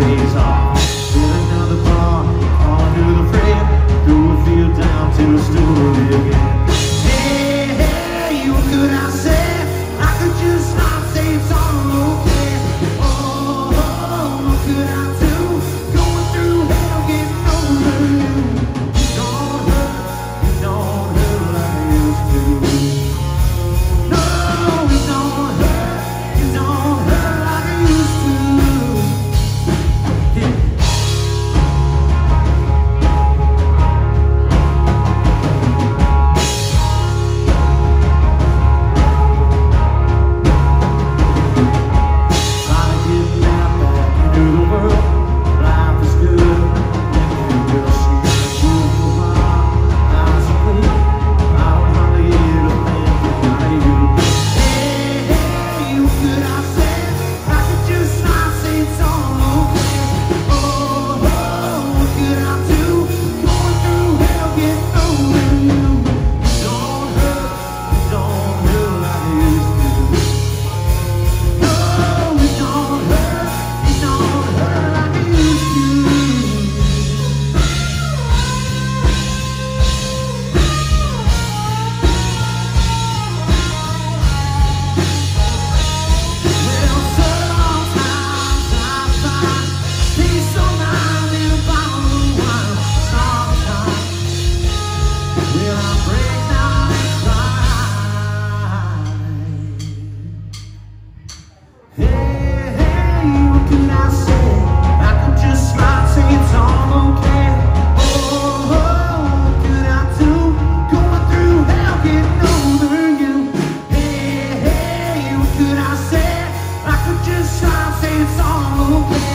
days off. Then another bar, on to the frame, through a field down to a story again. It's all.